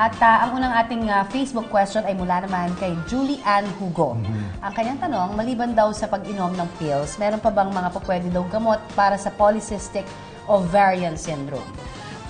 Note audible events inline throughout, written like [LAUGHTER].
At ah, ang unang ating ah, Facebook question ay mula naman kay Julie Ann Hugo. Ang kanyang tanong, maliban daw sa pag-inom ng pills, meron pa bang mga pwede daw gamot para sa polycystic ovarian syndrome?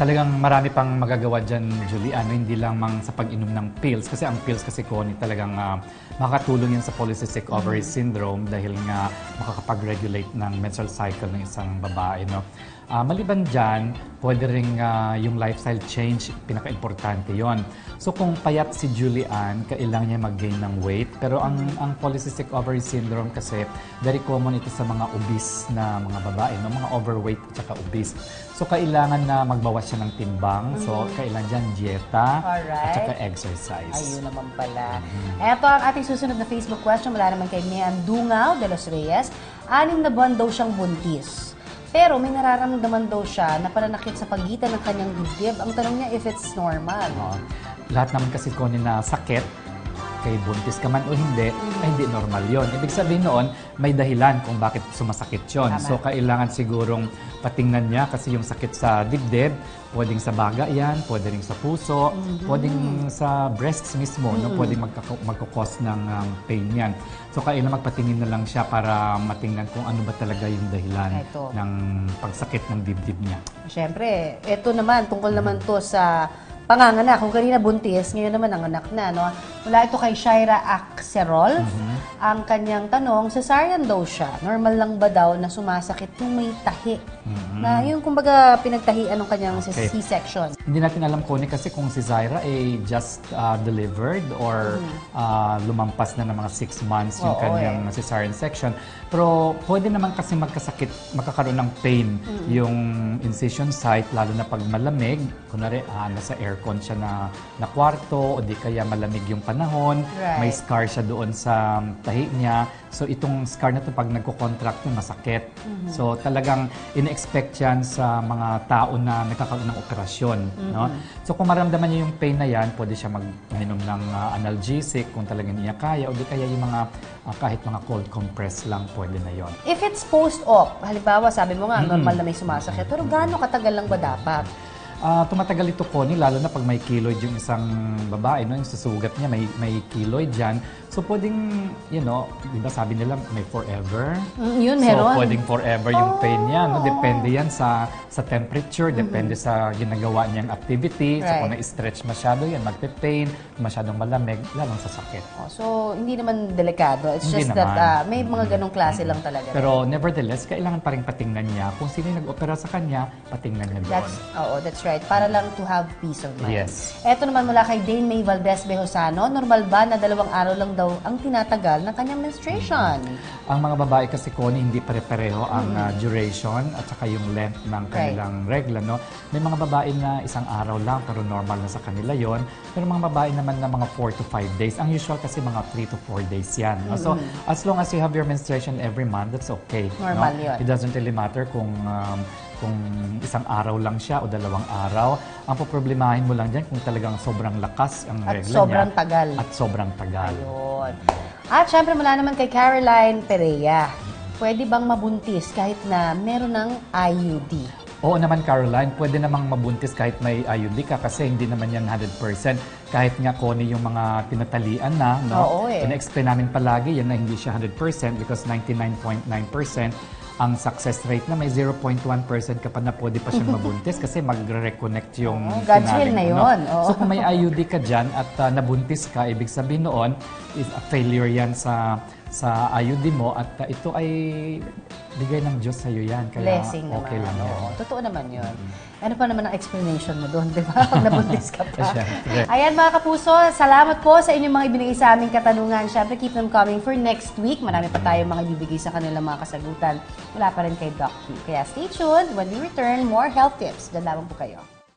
Talagang marami pang magagawa dyan, Juliano, hindi lang mang sa pag-inom ng pills. Kasi ang pills kasi, Connie, talagang ah, makakatulong yan sa polycystic ovary syndrome dahil nga makakapag-regulate ng menstrual cycle ng isang babae. No? Ah, maliban dyan, pwede rin ah, yung lifestyle change, pinaka-importante yon. So kung payat si Julian, kailangan niya mag-gain ng weight. Pero ang, ang polycystic ovary syndrome kasi, very common ito sa mga obese na mga babae, no? mga overweight at saka obese. So kailangan na magbawas siya ng timbang. So kailangan dyan dieta Alright. at saka exercise. Ayun naman pala. Ito ang ating susunod na Facebook question mula naman kay Mian Dungaw de los Reyes. Anim na buwan daw siyang buntis. Pero may nararamdaman daw siya na pananakit sa pagitan ng kanyang dibdib. Ang tanong niya if it's normal. Oo. lahat naman kasi ko na sakit, kay buntis ka man o hindi, ay hindi normal yon. Ibig sabihin noon, may dahilan kung bakit sumasakit yon. Tama. So, kailangan sigurong patingnan niya kasi yung sakit sa dibdib, pwedeng sa baga yan, pwede rin sa puso, pwedeng sa breasts mismo, no? pwedeng magkaka- magkakos ng um, pain yan. So, kailangan magpatingin na lang siya para matingnan kung ano ba talaga yung dahilan Eto. ng pagsakit ng dibdib niya. Siyempre, ito naman, tungkol naman to sa panganganak. Kung kanina buntis, ngayon naman ang anak na. No? Mula ito kay Shaira Axerol. Ang kanyang tanong, cesarean daw siya. Normal lang ba daw na sumasakit yung may tahi? Na yung kumbaga pinagtahian ng kanyang Okay. C-section. Hindi natin alam ko kasi kung si Zaira ay just uh, delivered or uh, lumampas na ng mga six months yung Oo, kanyang cesarean section. Pero pwede naman kasi magkasakit, magkakaroon ng pain yung incision site, lalo na pag malamig. Kunwari, ah, nasa aircon siya na, na kwarto o di kaya malamig yung panahon. Right. May scar siya doon sa tahi niya. So itong scar na to pag nagko-contract na masakit. So talagang ine-expect yan sa mga tao na nagkakaroon ng operasyon. No? So kung maramdaman niya yung pain na yan, pwede siya mag-minom ng ah, analgesic kung talagang niya kaya o di kaya yung mga ah, kahit mga cold compress lang pwede na yon. If it's post-op, halimbawa sabi mo nga, normal na may sumasakit, pero gaano katagal lang ba dapat? Ah, tumatagal ito ko lalo na pag may keloid yung isang babae, no? yung susugat niya, may, may keloid dyan. So, pwedeng, you know, di ba sabi nila may forever? Mm, yun, so, meron. pwedeng forever yung pain niya. No? Depende yan sa sa temperature, depende sa ginagawa niyang activity. So, Right. kung na-stretch masyado yan, magpe-pain, masyadong malamig, lalong sasakit. Oh, so, hindi naman delikado. It's Hindi just that naman. ah, may mga ganong klase lang talaga. Pero nevertheless, kailangan pa rin patingnan niya. Kung sino nag-opera sa kanya, patingnan niya doon. That's, oo, that's right. Para lang to have peace of mind. Yes. Ito naman mula kay Dane May Valdez Behosano, normal ba na dalawang araw lang daw ang tinatagal ng kanyang menstruation? Ang mga babae kasi, Connie, hindi pare-pareho ang uh, duration at saka yung length ng kanilang regla. No? May mga babae na isang araw lang pero normal na sa kanila yon. Pero mga babae naman na mga 4 to 5 days. Ang usual kasi mga 3 to 4 days yan. No? So, as long as you have your menstruation every month, that's okay. Normal no? yun. It doesn't really matter kung um, kung isang araw lang siya o dalawang araw. Ang poproblemahin mo lang dyan kung talagang sobrang lakas ang At regla sobrang niya. tagal. At sobrang tagal. Ayun. At syempre mula naman kay Caroline Perea. Pwede bang mabuntis kahit na meron ng IUD? Oo naman, Caroline, pwede namang mabuntis kahit may IUD ka kasi hindi naman yan 100%. Kahit nga, Connie, yung mga tinatalian na, no? Oo, eh. Ina-explain namin palagi yan na hindi siya 100% because 99.9% ang success rate na may 0.1% ka pa na pwede pa siyang [LAUGHS] mabuntis kasi magre-reconnect yung Oo, God's will na yun, oo. So kung may IUD ka dyan at uh, nabuntis ka, ibig sabihin noon, is a failure yan sa sa IUD mo at uh, ito ay bigay ng Diyos sa iyo yan. Kaya Blessing okay naman. lang yan. Oo, totoo naman yun. Ano pa naman ang explanation mo doon, di ba? [LAUGHS] Pag nabuntis ka pa. Siyempre. Ayan mga kapuso, salamat po sa inyong mga ibinigay sa aming katanungan. Siyempre, keep them coming for next week. Marami pa tayong mga ibibigay sa kanilang mga kasagutan. Wala pa rin kay Doc Q. Kaya stay tuned. When we return, more health tips. Diyan lamang po kayo.